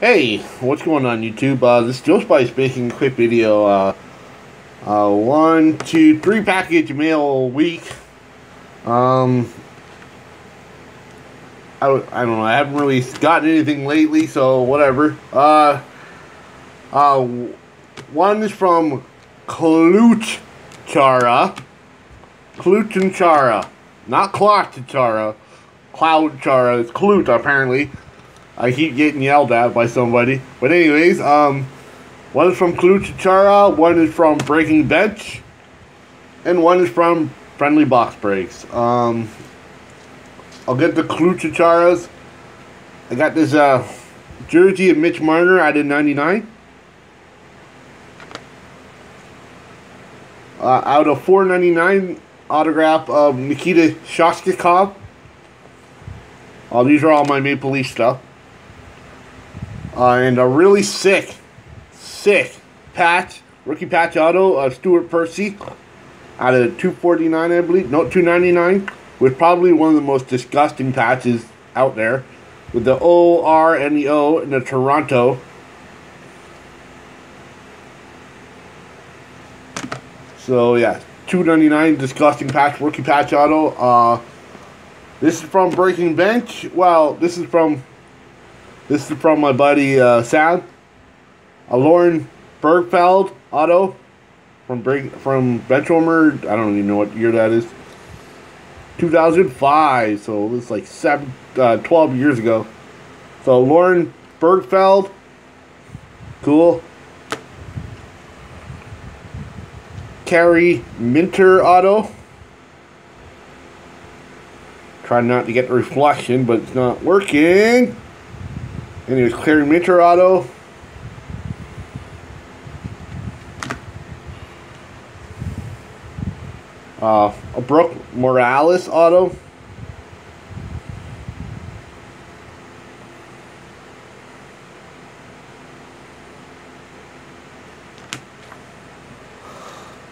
Hey, what's going on YouTube? Uh, this is Joe Spice making a quick video. Uh, uh, one, two, three package mail a week. Um, I, I don't know. I haven't really gotten anything lately, so whatever. Uh, uh, one is from Chara, Chara, Not Chara, Cloud Chara. It's Clute, apparently. I keep getting yelled at by somebody. But anyways, um, one is from Chara, one is from Breaking Bench, and one is from Friendly Box Breaks. Um, I'll get the Charas. I got this uh, jersey of Mitch Marner out of 99. Uh, out of 499 autograph of Nikita Soshnikov. Uh, these are all my Maple Leaf stuff. Uh, and a really sick, sick patch, rookie patch auto of Stuart Percy out of 249 I believe, no 299, with probably one of the most disgusting patches out there, with the O, R, and the O and the Toronto. So yeah, 299 disgusting patch, rookie patch auto. Uh, this is from Breaking Bench. Well, this is from this is from my buddy uh, Sam. A Lauren Bergfeld auto from Break from Benchwarmer. I don't even know what year that is. 2005. So it's like seven, uh, 12 years ago. So Lauren Bergfeld. Cool. Carrie Minter auto. Trying not to get the reflection, but it's not working. And here's clearing Minter auto. Uh, a Brooke Morales auto.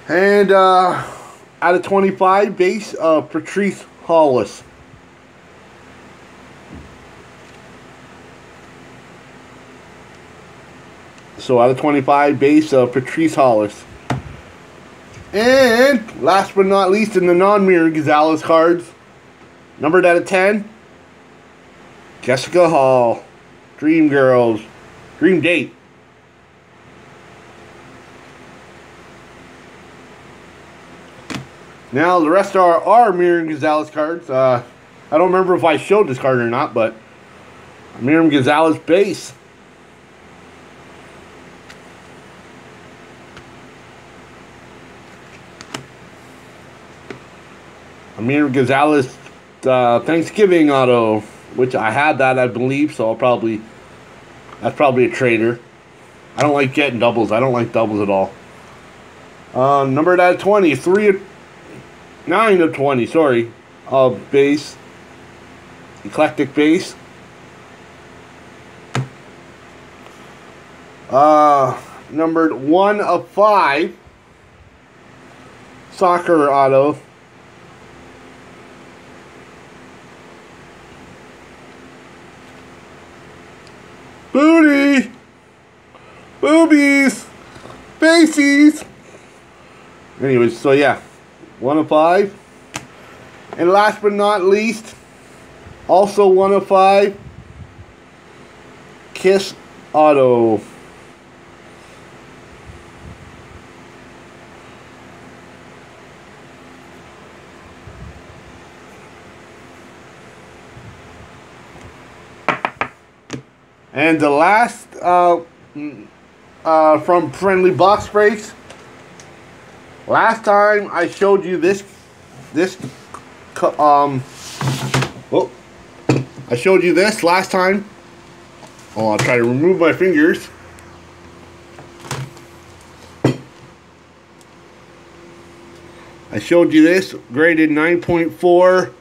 And uh, out of 25, base uh, Patrice Hollis. So out of 25, base of Patrice Hollis. And last but not least, in the non-Miriam Gonzalez cards, numbered out of 10, Jessica Hall, Dream Girls, Dream Date. Now the rest are our Miriam Gonzalez cards. Uh, I don't remember if I showed this card or not, but Miriam Gonzalez base. Amir Gonzalez uh, Thanksgiving auto, which I had that, I believe, so I'll probably, that's probably a trader. I don't like getting doubles. I don't like doubles at all. Uh, numbered at 20, 3 of, 9 of 20, sorry, uh, base, eclectic base. Uh, numbered 1 of 5, soccer auto. Boobies! Faces! Anyways, so yeah. One of five. And last but not least, also one of five. Kiss Auto. And the last uh, uh, from Friendly Box Breaks. Last time I showed you this, this, um, oh, I showed you this last time. Oh, I'll try to remove my fingers. I showed you this, graded 9.4,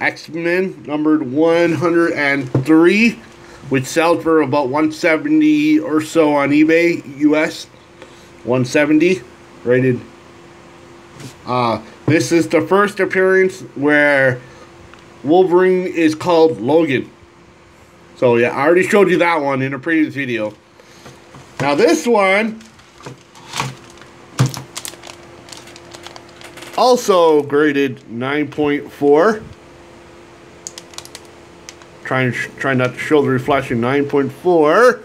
X-Men, numbered 103 which sells for about 170 or so on eBay US 170 rated uh, this is the first appearance where Wolverine is called Logan so yeah, I already showed you that one in a previous video. Now this one, also graded 9.4. Trying, trying not to show the reflection. 9.4.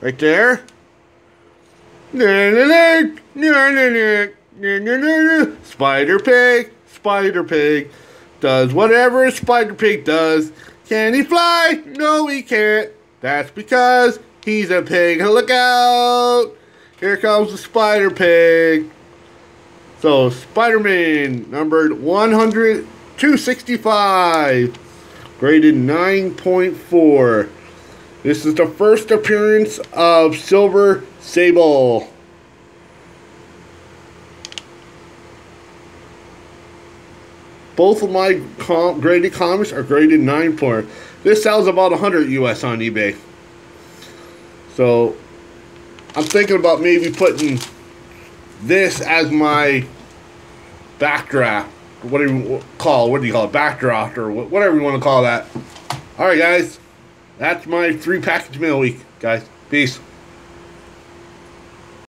Right there. Spider Pig, Spider Pig does whatever a Spider Pig does. Can he fly? No, he can't. That's because he's a pig. Look out! Here comes the Spider Pig. So, Spider-Man, numbered 100, 265, graded 9.4. This is the first appearance of Silver Sable. Both of my com graded comics are graded 9 4. This sells about 100 US on eBay. So, I'm thinking about maybe putting this as my backdraft. What do you call? What do you call it? Backdraft or whatever you want to call that. All right, guys. That's my three package meal week, guys. Peace.